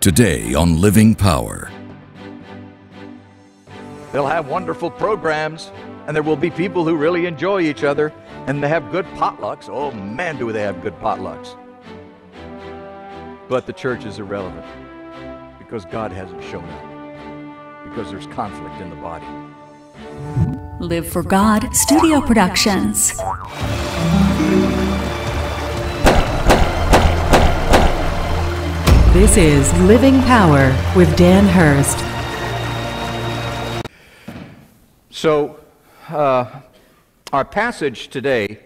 Today on Living Power. They'll have wonderful programs, and there will be people who really enjoy each other, and they have good potlucks. Oh man, do they have good potlucks. But the church is irrelevant because God hasn't shown up, because there's conflict in the body. Live for God Studio Productions. This is Living Power with Dan Hurst. So, uh, our passage today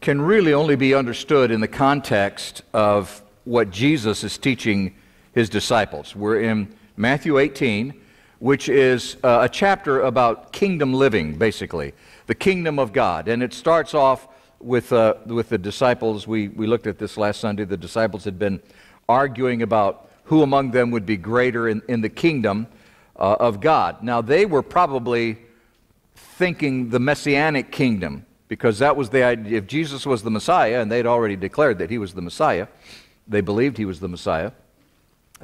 can really only be understood in the context of what Jesus is teaching his disciples. We're in Matthew 18, which is uh, a chapter about kingdom living, basically, the kingdom of God. And it starts off with, uh, with the disciples. We, we looked at this last Sunday. The disciples had been arguing about who among them would be greater in, in the kingdom uh, of God. Now, they were probably thinking the messianic kingdom because that was the idea. If Jesus was the Messiah, and they'd already declared that he was the Messiah, they believed he was the Messiah.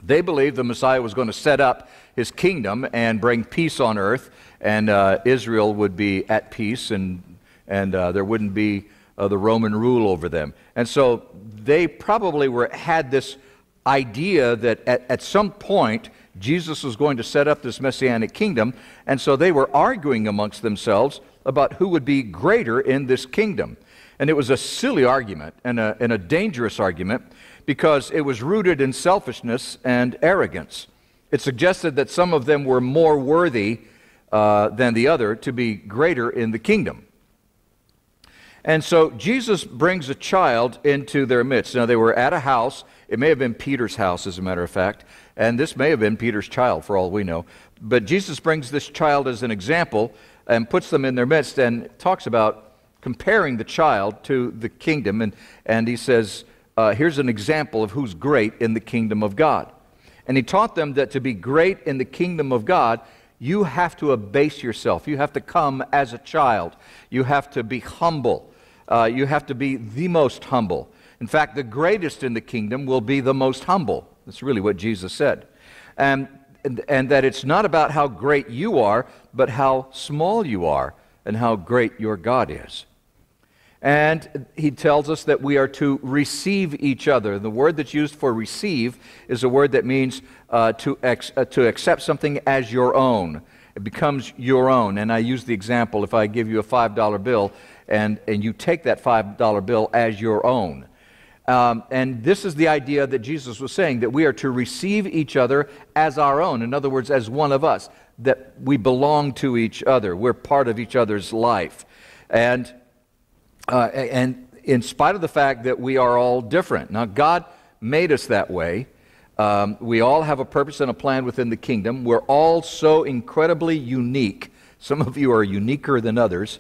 They believed the Messiah was going to set up his kingdom and bring peace on earth, and uh, Israel would be at peace, and, and uh, there wouldn't be uh, the Roman rule over them. And so they probably were, had this idea that at, at some point Jesus was going to set up this messianic kingdom, and so they were arguing amongst themselves about who would be greater in this kingdom. And it was a silly argument and a, and a dangerous argument because it was rooted in selfishness and arrogance. It suggested that some of them were more worthy uh, than the other to be greater in the kingdom. And so Jesus brings a child into their midst. Now, they were at a house. It may have been Peter's house, as a matter of fact. And this may have been Peter's child, for all we know. But Jesus brings this child as an example and puts them in their midst and talks about comparing the child to the kingdom. And, and he says, uh, Here's an example of who's great in the kingdom of God. And he taught them that to be great in the kingdom of God, you have to abase yourself. You have to come as a child. You have to be humble uh, you have to be the most humble. In fact, the greatest in the kingdom will be the most humble. That's really what Jesus said. And, and, and that it's not about how great you are, but how small you are and how great your God is. And he tells us that we are to receive each other. The word that's used for receive is a word that means uh, to, ex- uh, to accept something as your own. It becomes your own. And I use the example if I give you a $5 bill and, and you take that $5 bill as your own. Um, and this is the idea that Jesus was saying that we are to receive each other as our own. In other words, as one of us, that we belong to each other. We're part of each other's life. And, uh, and in spite of the fact that we are all different. Now, God made us that way. Um, we all have a purpose and a plan within the kingdom. We're all so incredibly unique. Some of you are uniquer than others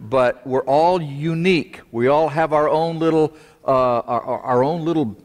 but we're all unique. We all have our own little, uh, our, our, own little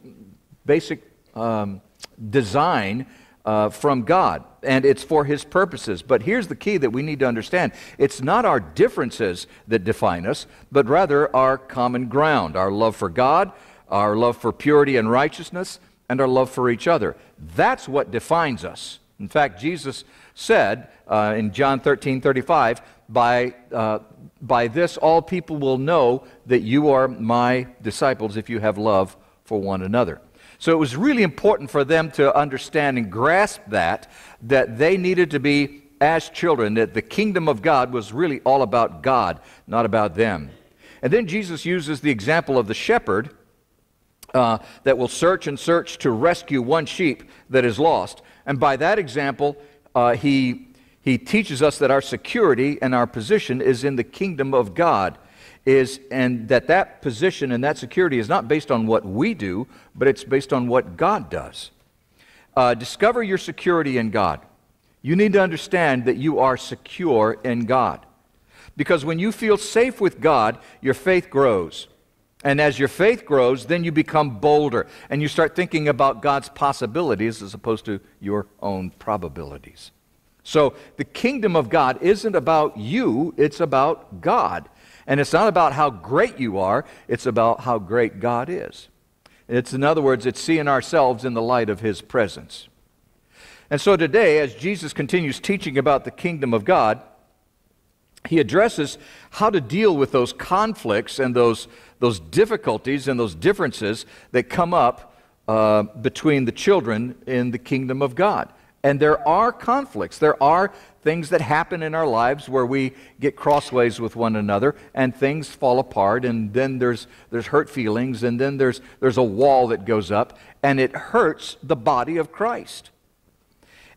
basic um, design uh, from God, and it's for His purposes. But here's the key that we need to understand it's not our differences that define us, but rather our common ground our love for God, our love for purity and righteousness, and our love for each other. That's what defines us. In fact, Jesus said uh, in John 13 35, by, uh, by this all people will know that you are my disciples if you have love for one another. So it was really important for them to understand and grasp that, that they needed to be as children, that the kingdom of God was really all about God, not about them. And then Jesus uses the example of the shepherd uh, that will search and search to rescue one sheep that is lost. And by that example, uh, he he teaches us that our security and our position is in the kingdom of God is and that that position and that security is not based on what we do but it's based on what god does. Uh, discover your security in god. You need to understand that you are secure in god. Because when you feel safe with god your faith grows. And as your faith grows then you become bolder and you start thinking about god's possibilities as opposed to your own probabilities so the kingdom of God isn't about you, it's about God. And it's not about how great you are, it's about how great God is. It's, in other words, it's seeing ourselves in the light of His presence. And so today, as Jesus continues teaching about the kingdom of God, he addresses how to deal with those conflicts and those, those difficulties and those differences that come up uh, between the children in the kingdom of God. And there are conflicts. There are things that happen in our lives where we get crossways with one another and things fall apart and then there's, there's hurt feelings and then there's, there's a wall that goes up and it hurts the body of Christ.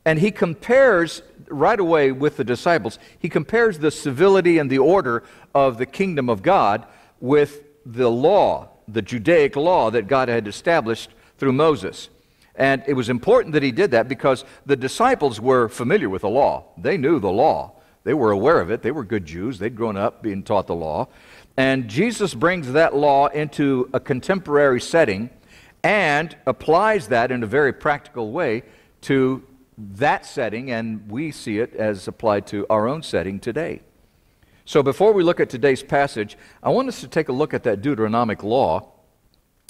And he compares right away with the disciples, he compares the civility and the order of the kingdom of God with the law, the Judaic law that God had established through Moses. And it was important that he did that because the disciples were familiar with the law. They knew the law, they were aware of it. They were good Jews, they'd grown up being taught the law. And Jesus brings that law into a contemporary setting and applies that in a very practical way to that setting, and we see it as applied to our own setting today. So before we look at today's passage, I want us to take a look at that Deuteronomic law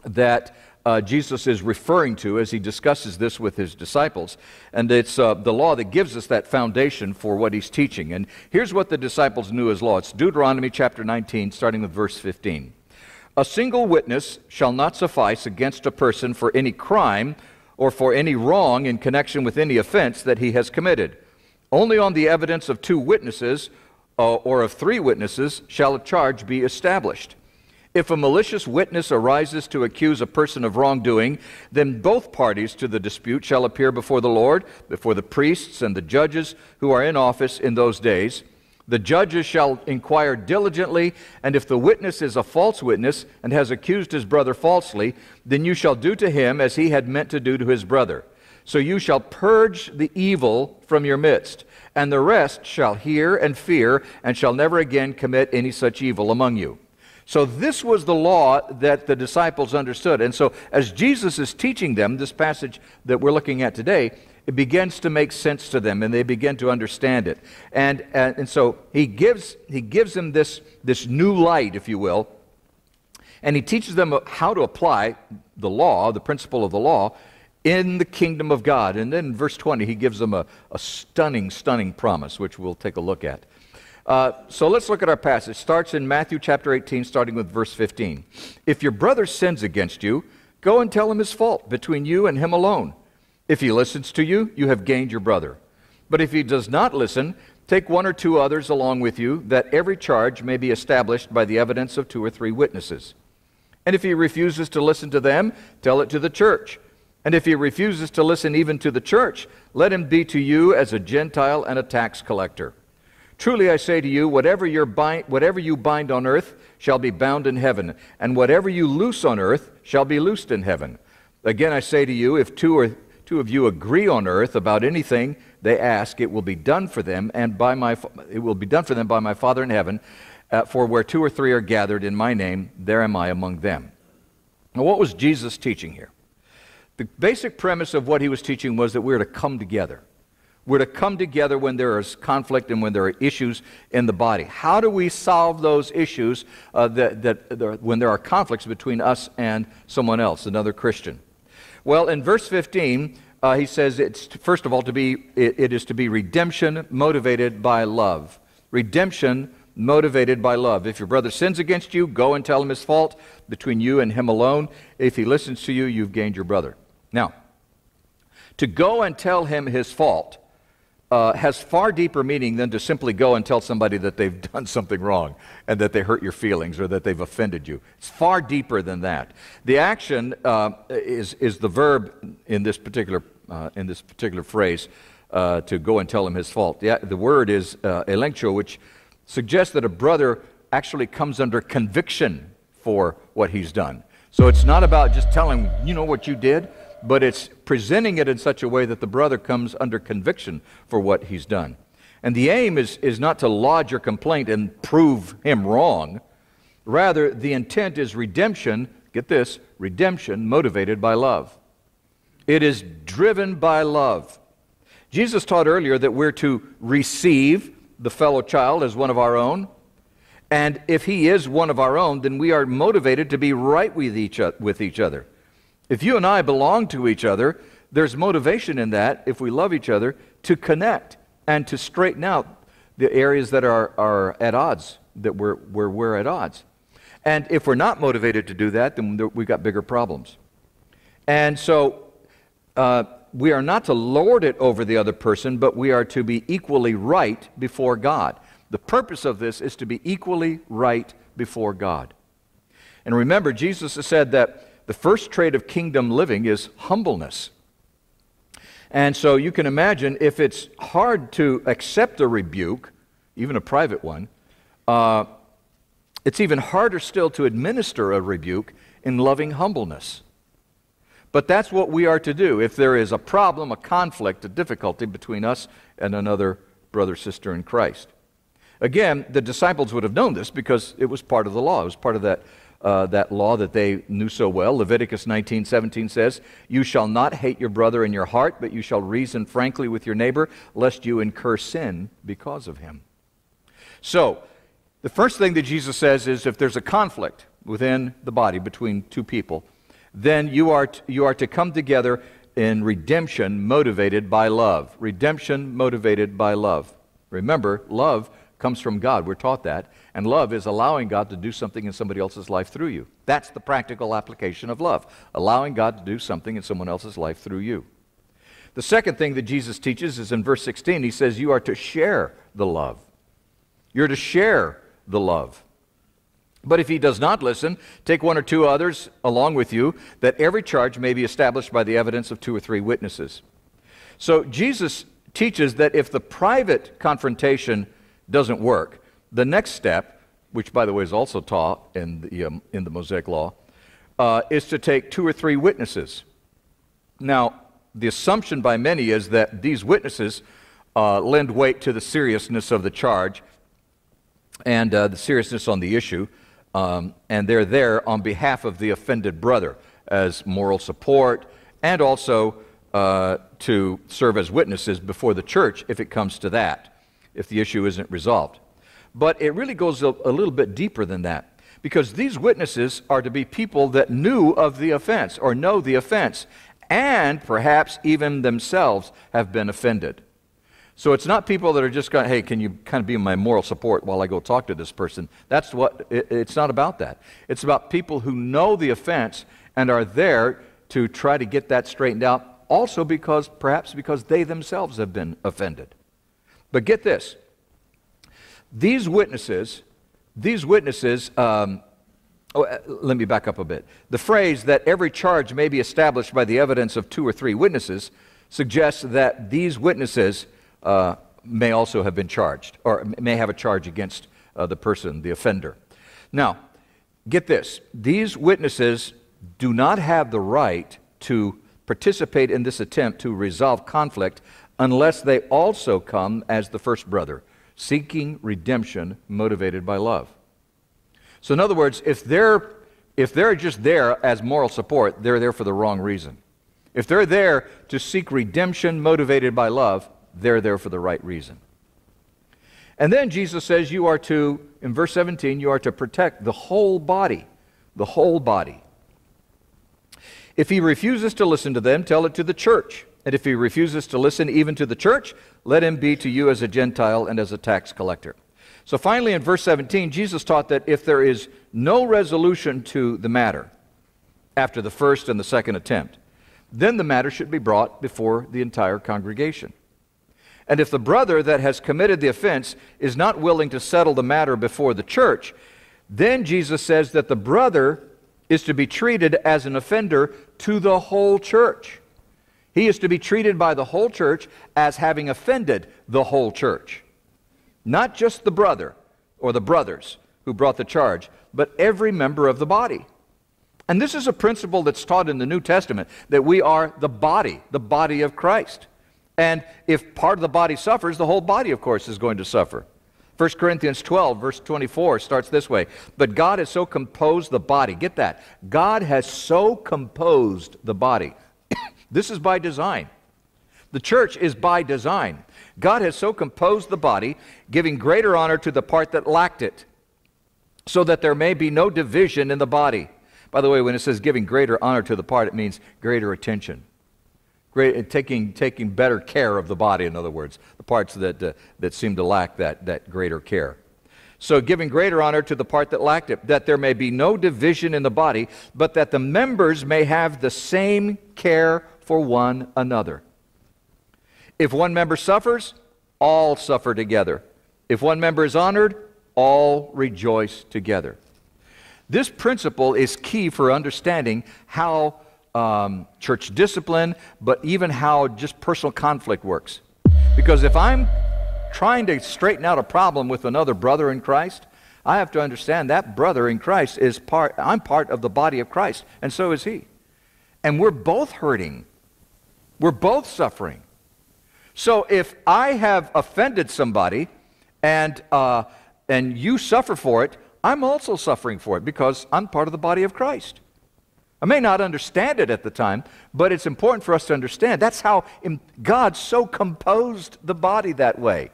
that uh, Jesus is referring to as he discusses this with his disciples. And it's uh, the law that gives us that foundation for what he's teaching. And here's what the disciples knew as law it's Deuteronomy chapter 19, starting with verse 15. A single witness shall not suffice against a person for any crime or for any wrong in connection with any offense that he has committed. Only on the evidence of two witnesses uh, or of three witnesses shall a charge be established. If a malicious witness arises to accuse a person of wrongdoing, then both parties to the dispute shall appear before the Lord, before the priests and the judges who are in office in those days. The judges shall inquire diligently, and if the witness is a false witness and has accused his brother falsely, then you shall do to him as he had meant to do to his brother. So you shall purge the evil from your midst, and the rest shall hear and fear, and shall never again commit any such evil among you. So, this was the law that the disciples understood. And so, as Jesus is teaching them this passage that we're looking at today, it begins to make sense to them and they begin to understand it. And, and, and so, he gives, he gives them this, this new light, if you will, and he teaches them how to apply the law, the principle of the law, in the kingdom of God. And then in verse 20, he gives them a, a stunning, stunning promise, which we'll take a look at. Uh, so let's look at our passage. Starts in Matthew chapter 18, starting with verse 15. If your brother sins against you, go and tell him his fault between you and him alone. If he listens to you, you have gained your brother. But if he does not listen, take one or two others along with you, that every charge may be established by the evidence of two or three witnesses. And if he refuses to listen to them, tell it to the church. And if he refuses to listen even to the church, let him be to you as a Gentile and a tax collector. Truly I say to you, whatever, bind, whatever you bind on earth shall be bound in heaven, and whatever you loose on earth shall be loosed in heaven. Again I say to you, if two or two of you agree on earth about anything they ask, it will be done for them, and by my it will be done for them by my Father in heaven. Uh, for where two or three are gathered in my name, there am I among them. Now, what was Jesus teaching here? The basic premise of what he was teaching was that we're to come together. We're to come together when there is conflict and when there are issues in the body. How do we solve those issues uh, that, that, that, when there are conflicts between us and someone else, another Christian? Well, in verse 15, uh, he says it's first of all to be it, it is to be redemption motivated by love. Redemption motivated by love. If your brother sins against you, go and tell him his fault between you and him alone. If he listens to you, you've gained your brother. Now, to go and tell him his fault uh, has far deeper meaning than to simply go and tell somebody that they've done something wrong and that they hurt your feelings or that they've offended you. It's far deeper than that. The action uh, is, is the verb in this particular, uh, in this particular phrase uh, to go and tell him his fault. The, the word is uh, elencho, which suggests that a brother actually comes under conviction for what he's done. So it's not about just telling, you know what you did, but it's presenting it in such a way that the brother comes under conviction for what he's done. And the aim is, is not to lodge your complaint and prove him wrong. Rather, the intent is redemption. Get this redemption motivated by love. It is driven by love. Jesus taught earlier that we're to receive the fellow child as one of our own. And if he is one of our own, then we are motivated to be right with each, with each other. If you and I belong to each other, there's motivation in that, if we love each other, to connect and to straighten out the areas that are, are at odds, that we're, where we're at odds. And if we're not motivated to do that, then we've got bigger problems. And so uh, we are not to lord it over the other person, but we are to be equally right before God. The purpose of this is to be equally right before God. And remember, Jesus has said that the first trait of kingdom living is humbleness. And so you can imagine if it's hard to accept a rebuke, even a private one, uh, it's even harder still to administer a rebuke in loving humbleness. But that's what we are to do. If there is a problem, a conflict, a difficulty between us and another brother, sister in Christ. Again, the disciples would have known this because it was part of the law. It was part of that, uh, that law that they knew so well. Leviticus 19 17 says, You shall not hate your brother in your heart, but you shall reason frankly with your neighbor, lest you incur sin because of him. So, the first thing that Jesus says is if there's a conflict within the body between two people, then you are, t- you are to come together in redemption motivated by love. Redemption motivated by love. Remember, love comes from God. We're taught that. And love is allowing God to do something in somebody else's life through you. That's the practical application of love, allowing God to do something in someone else's life through you. The second thing that Jesus teaches is in verse 16. He says, You are to share the love. You're to share the love. But if he does not listen, take one or two others along with you, that every charge may be established by the evidence of two or three witnesses. So Jesus teaches that if the private confrontation doesn't work, the next step, which by the way is also taught in the, um, in the Mosaic Law, uh, is to take two or three witnesses. Now, the assumption by many is that these witnesses uh, lend weight to the seriousness of the charge and uh, the seriousness on the issue. Um, and they're there on behalf of the offended brother as moral support and also uh, to serve as witnesses before the church if it comes to that, if the issue isn't resolved. But it really goes a, a little bit deeper than that because these witnesses are to be people that knew of the offense or know the offense and perhaps even themselves have been offended. So it's not people that are just going, hey, can you kind of be my moral support while I go talk to this person? That's what, it, it's not about that. It's about people who know the offense and are there to try to get that straightened out, also because, perhaps because they themselves have been offended. But get this these witnesses, these witnesses, um, oh, uh, let me back up a bit. The phrase that every charge may be established by the evidence of two or three witnesses suggests that these witnesses uh, may also have been charged, or may have a charge against uh, the person, the offender. Now, get this these witnesses do not have the right to participate in this attempt to resolve conflict unless they also come as the first brother, seeking redemption motivated by love. So, in other words, if they're, if they're just there as moral support, they're there for the wrong reason. If they're there to seek redemption motivated by love, they're there for the right reason. And then Jesus says you are to, in verse 17, you are to protect the whole body. The whole body. If he refuses to listen to them, tell it to the church. And if he refuses to listen even to the church, let him be to you as a Gentile and as a tax collector. So finally, in verse 17, Jesus taught that if there is no resolution to the matter after the first and the second attempt, then the matter should be brought before the entire congregation. And if the brother that has committed the offense is not willing to settle the matter before the church, then Jesus says that the brother is to be treated as an offender to the whole church. He is to be treated by the whole church as having offended the whole church. Not just the brother or the brothers who brought the charge, but every member of the body. And this is a principle that's taught in the New Testament that we are the body, the body of Christ. And if part of the body suffers, the whole body, of course, is going to suffer. 1 Corinthians 12, verse 24, starts this way But God has so composed the body. Get that. God has so composed the body. This is by design. The church is by design. God has so composed the body, giving greater honor to the part that lacked it, so that there may be no division in the body, By the way, when it says giving greater honor to the part, it means greater attention. Great, taking, taking better care of the body, in other words, the parts that, uh, that seem to lack that, that greater care. So, giving greater honor to the part that lacked it, that there may be no division in the body, but that the members may have the same care for one another. If one member suffers, all suffer together. If one member is honored, all rejoice together. This principle is key for understanding how um, church discipline, but even how just personal conflict works. Because if I'm trying to straighten out a problem with another brother in Christ, I have to understand that brother in Christ is part, I'm part of the body of Christ, and so is he. And we're both hurting, we're both suffering. So if I have offended somebody and, uh, and you suffer for it, I'm also suffering for it because I'm part of the body of Christ. I may not understand it at the time, but it's important for us to understand. That's how God so composed the body that way.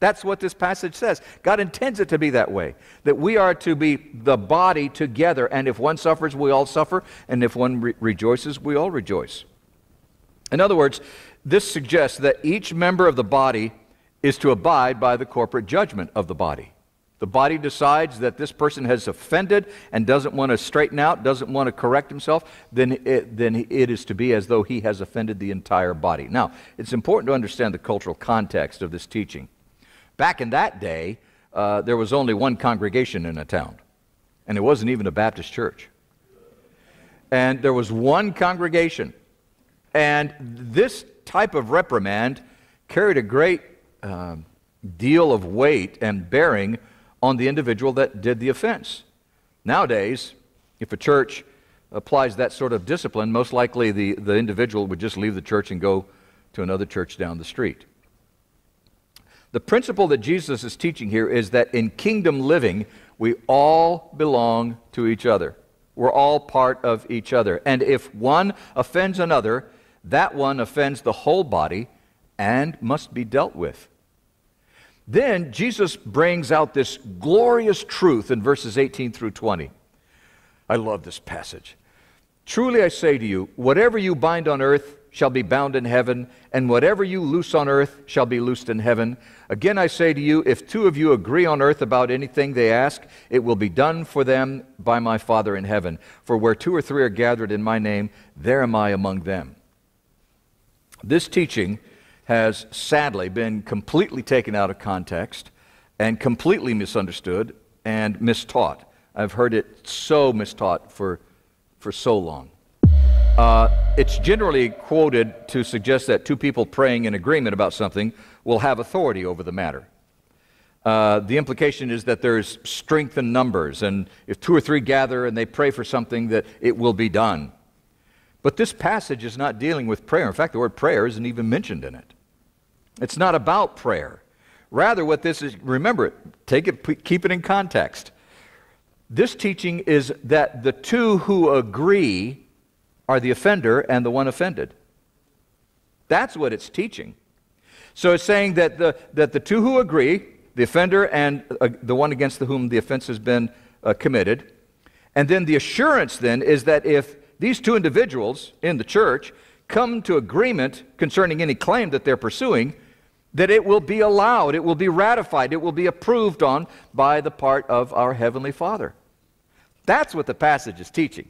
That's what this passage says. God intends it to be that way, that we are to be the body together, and if one suffers, we all suffer, and if one re- rejoices, we all rejoice. In other words, this suggests that each member of the body is to abide by the corporate judgment of the body. The body decides that this person has offended and doesn't want to straighten out, doesn't want to correct himself, then it, then it is to be as though he has offended the entire body. Now, it's important to understand the cultural context of this teaching. Back in that day, uh, there was only one congregation in a town, and it wasn't even a Baptist church. And there was one congregation. And this type of reprimand carried a great uh, deal of weight and bearing on the individual that did the offense. Nowadays, if a church applies that sort of discipline, most likely the, the individual would just leave the church and go to another church down the street. The principle that Jesus is teaching here is that in kingdom living, we all belong to each other. We're all part of each other. And if one offends another, that one offends the whole body and must be dealt with. Then Jesus brings out this glorious truth in verses 18 through 20. I love this passage. Truly I say to you, whatever you bind on earth shall be bound in heaven, and whatever you loose on earth shall be loosed in heaven. Again I say to you, if two of you agree on earth about anything they ask, it will be done for them by my Father in heaven. For where two or three are gathered in my name, there am I among them. This teaching has sadly been completely taken out of context and completely misunderstood and mistaught. I've heard it so mistaught for, for so long. Uh, it's generally quoted to suggest that two people praying in agreement about something will have authority over the matter. Uh, the implication is that there's strength in numbers, and if two or three gather and they pray for something, that it will be done. But this passage is not dealing with prayer. In fact, the word prayer isn't even mentioned in it. It's not about prayer. Rather, what this is, remember it, take it, keep it in context. This teaching is that the two who agree are the offender and the one offended. That's what it's teaching. So it's saying that the, that the two who agree, the offender and uh, the one against whom the offense has been uh, committed, and then the assurance then is that if these two individuals in the church come to agreement concerning any claim that they're pursuing, that it will be allowed, it will be ratified, it will be approved on by the part of our Heavenly Father. That's what the passage is teaching.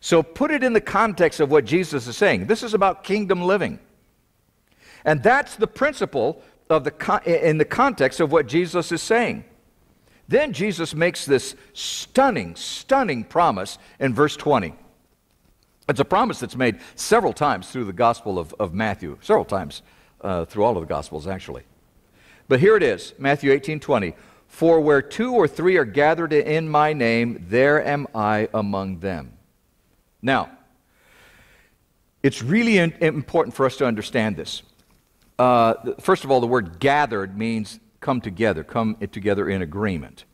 So put it in the context of what Jesus is saying. This is about kingdom living. And that's the principle of the, in the context of what Jesus is saying. Then Jesus makes this stunning, stunning promise in verse 20. It's a promise that's made several times through the Gospel of, of Matthew, several times uh, through all of the Gospels, actually. But here it is Matthew 18 20. For where two or three are gathered in my name, there am I among them. Now, it's really in, important for us to understand this. Uh, first of all, the word gathered means come together, come together in agreement.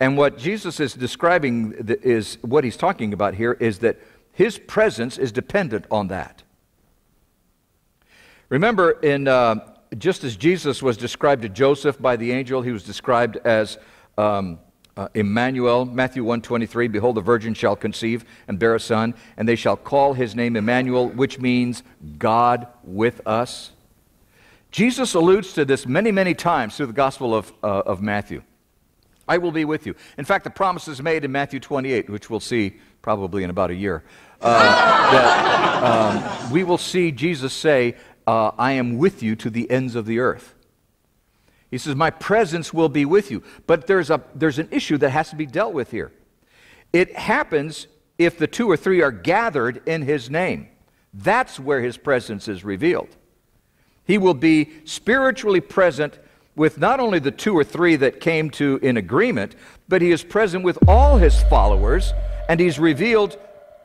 And what Jesus is describing is what he's talking about here is that his presence is dependent on that. Remember, in, uh, just as Jesus was described to Joseph by the angel, he was described as um, uh, Emmanuel, Matthew 1:23, behold the virgin shall conceive and bear a son, and they shall call his name Emmanuel, which means God with us. Jesus alludes to this many, many times through the Gospel of, uh, of Matthew. I will be with you. In fact, the promise is made in Matthew 28, which we'll see probably in about a year. Uh, that um, we will see Jesus say, uh, I am with you to the ends of the earth. He says, My presence will be with you. But there's, a, there's an issue that has to be dealt with here. It happens if the two or three are gathered in his name. That's where his presence is revealed. He will be spiritually present with not only the two or three that came to in agreement, but he is present with all his followers, and he's revealed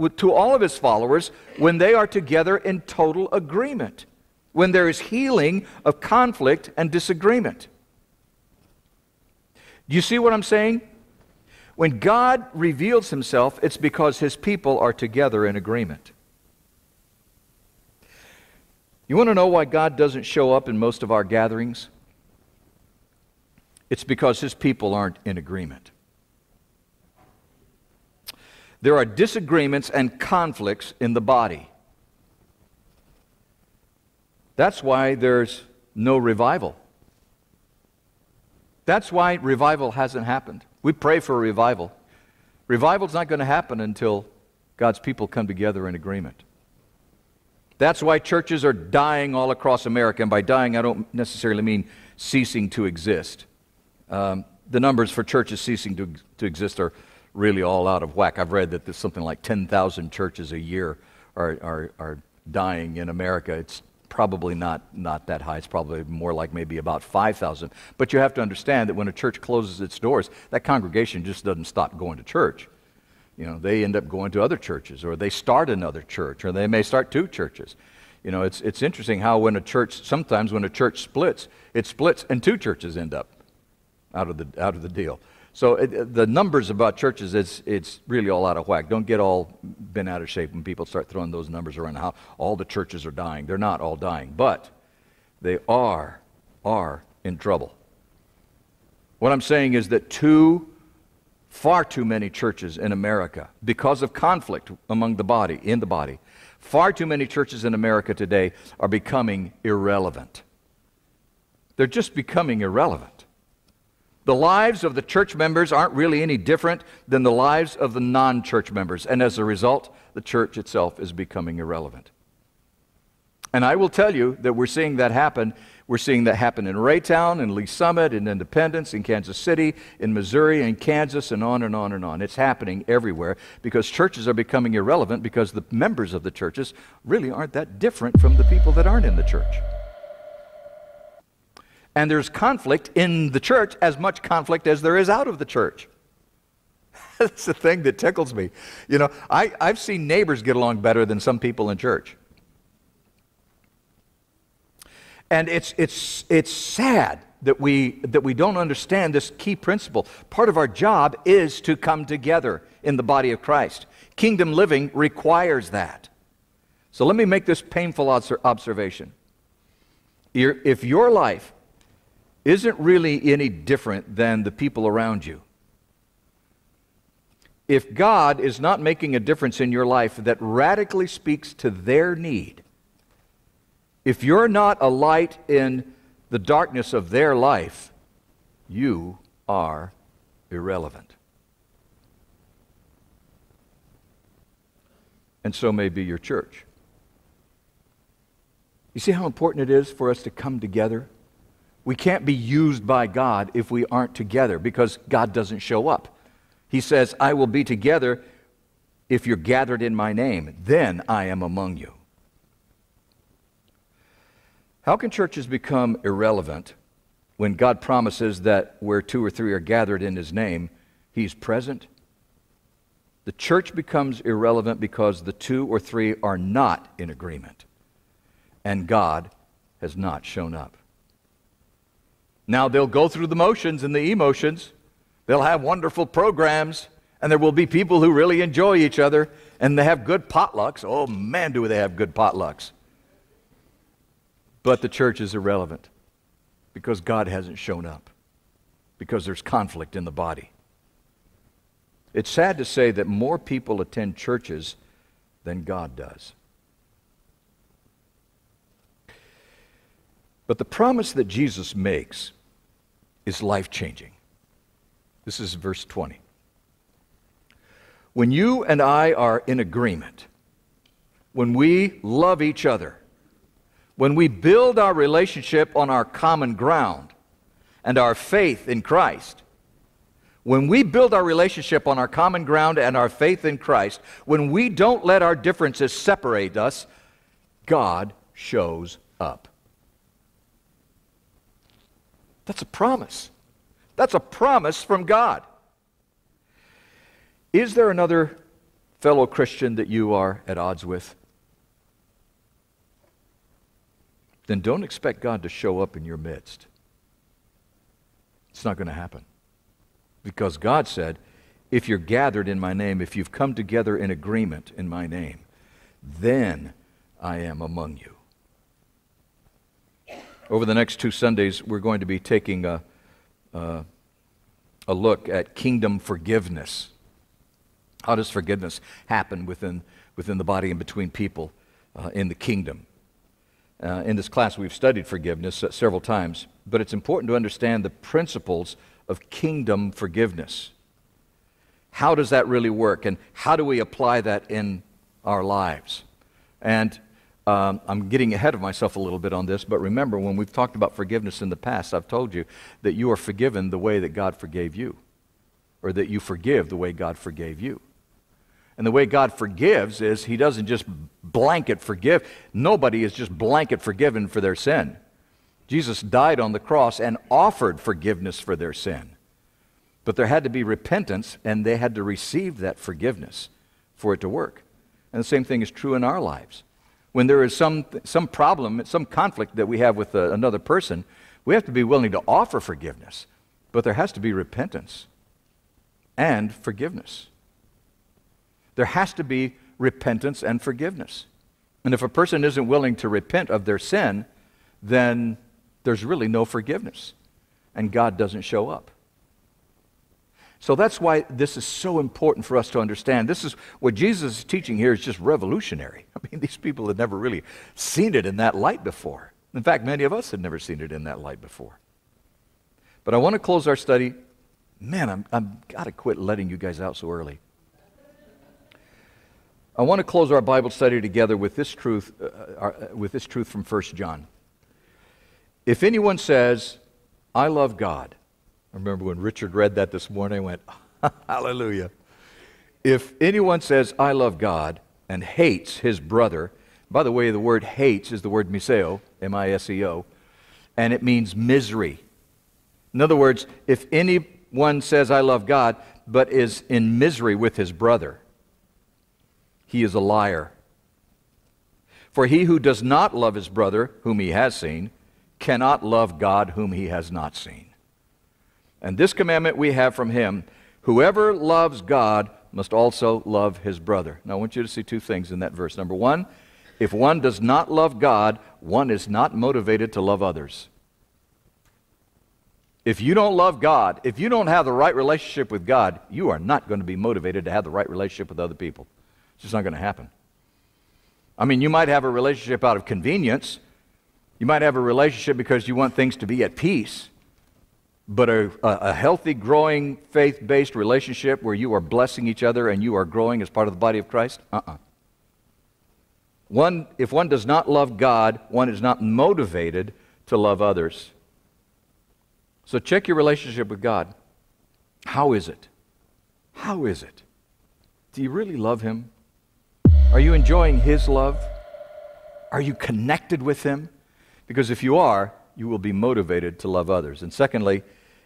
to all of his followers when they are together in total agreement, when there is healing of conflict and disagreement. Do you see what I'm saying? When God reveals himself, it's because his people are together in agreement. You want to know why God doesn't show up in most of our gatherings? It's because his people aren't in agreement. There are disagreements and conflicts in the body. That's why there's no revival. That's why revival hasn't happened. We pray for a revival. Revival's not going to happen until God's people come together in agreement. That's why churches are dying all across America. And by dying, I don't necessarily mean ceasing to exist. Um, the numbers for churches ceasing to, to exist are really all out of whack. I've read that there's something like 10,000 churches a year are, are, are dying in America. It's probably not, not that high. It's probably more like maybe about 5,000. But you have to understand that when a church closes its doors, that congregation just doesn't stop going to church. You know, they end up going to other churches, or they start another church, or they may start two churches. You know, it's, it's interesting how when a church, sometimes when a church splits, it splits and two churches end up out of the, out of the deal. So it, the numbers about churches, it's, it's really all out of whack. Don't get all bent out of shape when people start throwing those numbers around how all the churches are dying. They're not all dying, but they are, are in trouble. What I'm saying is that too, far too many churches in America, because of conflict among the body, in the body, far too many churches in America today are becoming irrelevant. They're just becoming irrelevant. The lives of the church members aren't really any different than the lives of the non church members. And as a result, the church itself is becoming irrelevant. And I will tell you that we're seeing that happen. We're seeing that happen in Raytown, in Lee's Summit, in Independence, in Kansas City, in Missouri, in Kansas, and on and on and on. It's happening everywhere because churches are becoming irrelevant because the members of the churches really aren't that different from the people that aren't in the church. And there's conflict in the church, as much conflict as there is out of the church. That's the thing that tickles me. You know, I, I've seen neighbors get along better than some people in church. And it's, it's, it's sad that we, that we don't understand this key principle. Part of our job is to come together in the body of Christ. Kingdom living requires that. So let me make this painful observation. If your life isn't really any different than the people around you. If God is not making a difference in your life that radically speaks to their need, if you're not a light in the darkness of their life, you are irrelevant. And so may be your church. You see how important it is for us to come together we can't be used by God if we aren't together because God doesn't show up. He says, I will be together if you're gathered in my name. Then I am among you. How can churches become irrelevant when God promises that where two or three are gathered in his name, he's present? The church becomes irrelevant because the two or three are not in agreement, and God has not shown up. Now, they'll go through the motions and the emotions. They'll have wonderful programs, and there will be people who really enjoy each other, and they have good potlucks. Oh, man, do they have good potlucks. But the church is irrelevant because God hasn't shown up, because there's conflict in the body. It's sad to say that more people attend churches than God does. But the promise that Jesus makes is life changing. This is verse 20. When you and I are in agreement, when we love each other, when we build our relationship on our common ground and our faith in Christ, when we build our relationship on our common ground and our faith in Christ, when we don't let our differences separate us, God shows up. That's a promise. That's a promise from God. Is there another fellow Christian that you are at odds with? Then don't expect God to show up in your midst. It's not going to happen. Because God said, if you're gathered in my name, if you've come together in agreement in my name, then I am among you. Over the next two Sundays, we're going to be taking a, a, a look at kingdom forgiveness. How does forgiveness happen within, within the body and between people uh, in the kingdom? Uh, in this class, we've studied forgiveness uh, several times, but it's important to understand the principles of kingdom forgiveness. How does that really work, and how do we apply that in our lives? And um, I'm getting ahead of myself a little bit on this, but remember, when we've talked about forgiveness in the past, I've told you that you are forgiven the way that God forgave you, or that you forgive the way God forgave you. And the way God forgives is He doesn't just blanket forgive. Nobody is just blanket forgiven for their sin. Jesus died on the cross and offered forgiveness for their sin. But there had to be repentance, and they had to receive that forgiveness for it to work. And the same thing is true in our lives. When there is some, some problem, some conflict that we have with uh, another person, we have to be willing to offer forgiveness. But there has to be repentance and forgiveness. There has to be repentance and forgiveness. And if a person isn't willing to repent of their sin, then there's really no forgiveness. And God doesn't show up. So that's why this is so important for us to understand. This is what Jesus is teaching here is just revolutionary. I mean, these people had never really seen it in that light before. In fact, many of us had never seen it in that light before. But I want to close our study. Man, I'm, I'm got to quit letting you guys out so early. I want to close our Bible study together with this truth, uh, uh, with this truth from 1 John. If anyone says, I love God, I remember when Richard read that this morning, I went, Hallelujah. If anyone says, I love God, and hates his brother, by the way, the word hates is the word miseo, M I S E O, and it means misery. In other words, if anyone says, I love God, but is in misery with his brother, he is a liar. For he who does not love his brother, whom he has seen, cannot love God, whom he has not seen. And this commandment we have from him whoever loves God must also love his brother. Now, I want you to see two things in that verse. Number one, if one does not love God, one is not motivated to love others. If you don't love God, if you don't have the right relationship with God, you are not going to be motivated to have the right relationship with other people. It's just not going to happen. I mean, you might have a relationship out of convenience. You might have a relationship because you want things to be at peace. But a, a healthy, growing, faith based relationship where you are blessing each other and you are growing as part of the body of Christ? Uh uh-uh. uh One, if one does not love God, one is not motivated to love others. So check your relationship with God. How is it? How is it? Do you really love Him? Are you enjoying His love? Are you connected with Him? Because if you are, you will be motivated to love others. And secondly,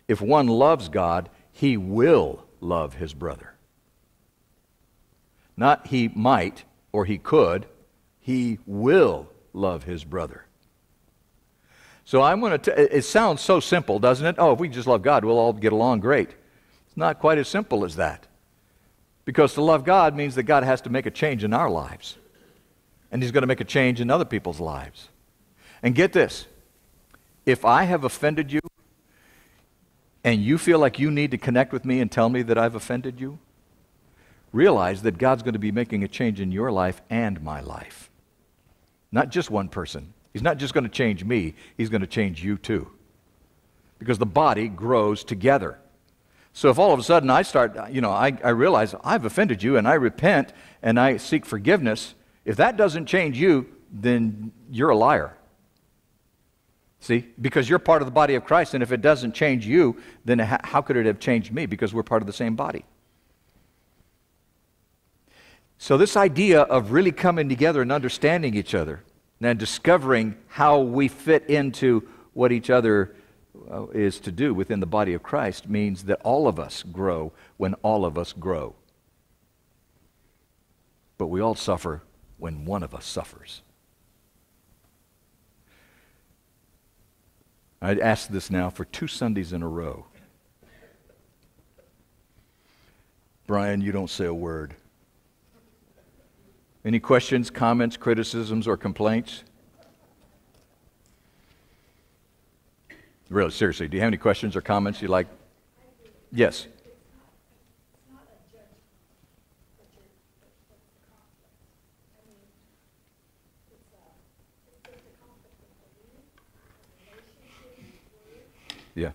if one loves God, he will love his brother. Not he might or he could, he will love his brother. So I'm going to, it sounds so simple, doesn't it? Oh, if we just love God, we'll all get along great. It's not quite as simple as that. Because to love God means that God has to make a change in our lives. And He's going to make a change in other people's lives. And get this if I have offended you and you feel like you need to connect with me and tell me that I've offended you, realize that God's going to be making a change in your life and my life. Not just one person. He's not just going to change me, He's going to change you too. Because the body grows together. So if all of a sudden I start, you know, I, I realize I've offended you and I repent and I seek forgiveness, if that doesn't change you, then you're a liar. See? Because you're part of the body of Christ, and if it doesn't change you, then how could it have changed me? Because we're part of the same body. So, this idea of really coming together and understanding each other and discovering how we fit into what each other uh, is to do within the body of Christ means that all of us grow when all of us grow. But we all suffer when one of us suffers. I'd ask this now for two Sundays in a row. Brian, you don't say a word. Any questions, comments, criticisms, or complaints? Really, seriously, do you have any questions or comments you'd like? Yes. Yeah.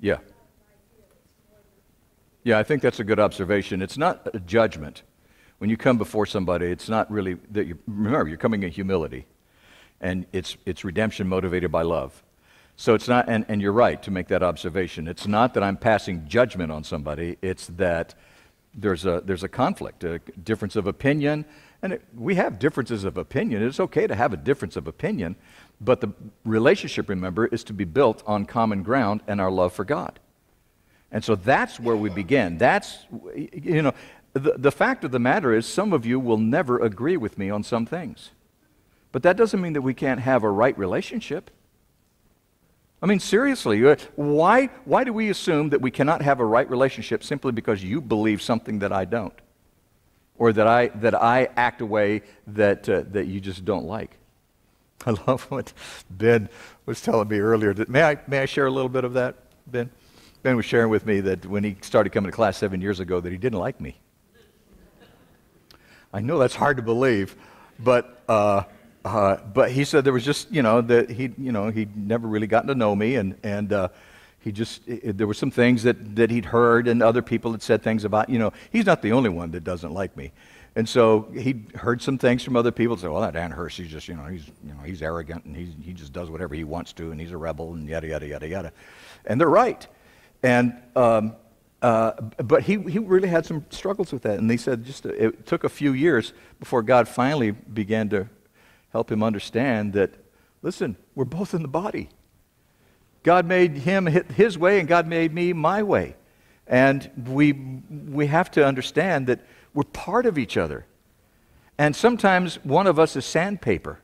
Yeah. Yeah, I think that's a good observation. It's not a judgment. When you come before somebody, it's not really that you remember you're coming in humility, and it's it's redemption motivated by love. So it's not, and, and you're right to make that observation. It's not that I'm passing judgment on somebody. It's that there's a there's a conflict, a difference of opinion, and it, we have differences of opinion. It's okay to have a difference of opinion, but the relationship, remember, is to be built on common ground and our love for God. And so that's where we begin. That's, you know, the, the fact of the matter is, some of you will never agree with me on some things. But that doesn't mean that we can't have a right relationship. I mean, seriously, uh, why, why do we assume that we cannot have a right relationship simply because you believe something that I don't? Or that I, that I act a way that, uh, that you just don't like? I love what Ben was telling me earlier. May I, may I share a little bit of that, Ben? Ben was sharing with me that when he started coming to class seven years ago, that he didn't like me. I know that's hard to believe, but uh, uh, but he said there was just you know that he you know he'd never really gotten to know me, and and uh, he just it, there were some things that that he'd heard, and other people had said things about you know he's not the only one that doesn't like me. And so he heard some things from other people. Say, well, that Dan Hurst, he's just, you know, he's, you know, he's arrogant and he's, he just does whatever he wants to, and he's a rebel, and yada yada yada yada. And they're right. And, um, uh, but he, he really had some struggles with that. And they said just uh, it took a few years before God finally began to help him understand that, listen, we're both in the body. God made him his way, and God made me my way. And we, we have to understand that we're part of each other. And sometimes one of us is sandpaper.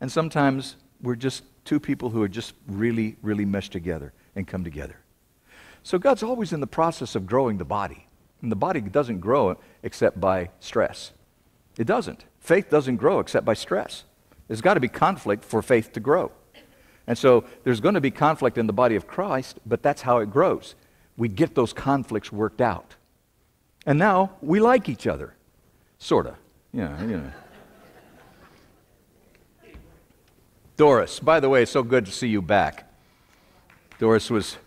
And sometimes we're just two people who are just really, really meshed together and come together. So God's always in the process of growing the body. And the body doesn't grow except by stress. It doesn't. Faith doesn't grow except by stress. There's got to be conflict for faith to grow. And so there's going to be conflict in the body of Christ, but that's how it grows. We get those conflicts worked out. And now we like each other. Sort of. Yeah, you know. Doris, by the way, so good to see you back. Doris was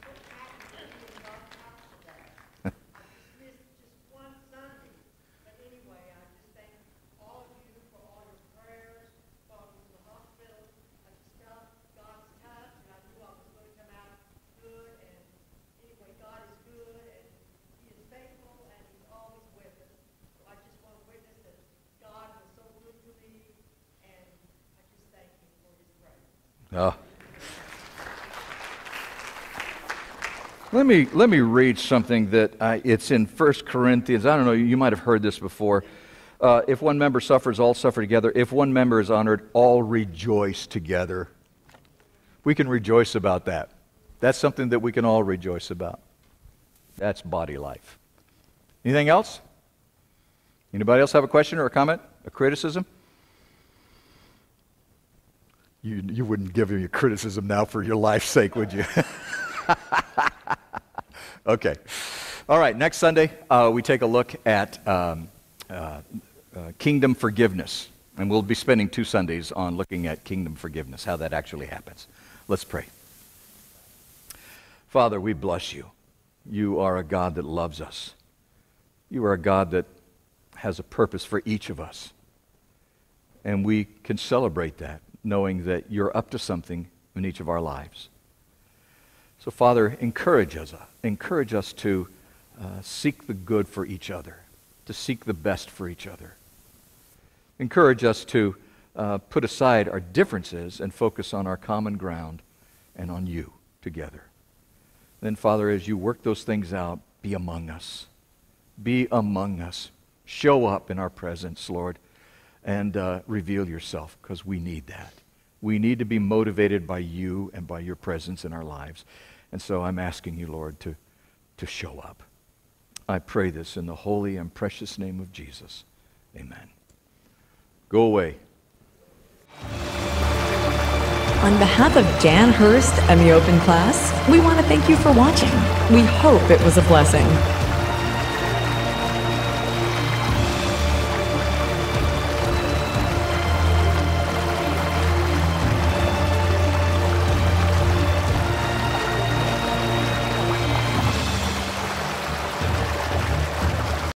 Oh. Let me, let me read something that I, it's in 1 Corinthians. I don't know, you might have heard this before. Uh, if one member suffers, all suffer together. If one member is honored, all rejoice together. We can rejoice about that. That's something that we can all rejoice about. That's body life. Anything else? Anybody else have a question or a comment, a criticism? You, you wouldn't give me a criticism now for your life's sake, would you? Okay. All right, next Sunday, uh, we take a look at um, uh, uh, kingdom forgiveness. And we'll be spending two Sundays on looking at kingdom forgiveness, how that actually happens. Let's pray. Father, we bless you. You are a God that loves us. You are a God that has a purpose for each of us. And we can celebrate that, knowing that you're up to something in each of our lives. So, Father, encourage us, encourage us to uh, seek the good for each other, to seek the best for each other. Encourage us to uh, put aside our differences and focus on our common ground and on you together. Then, Father, as you work those things out, be among us. Be among us. Show up in our presence, Lord, and uh, reveal yourself because we need that. We need to be motivated by you and by your presence in our lives. And so I'm asking you, Lord, to, to show up. I pray this in the holy and precious name of Jesus. Amen. Go away. On behalf of Dan Hurst and the Open Class, we want to thank you for watching. We hope it was a blessing.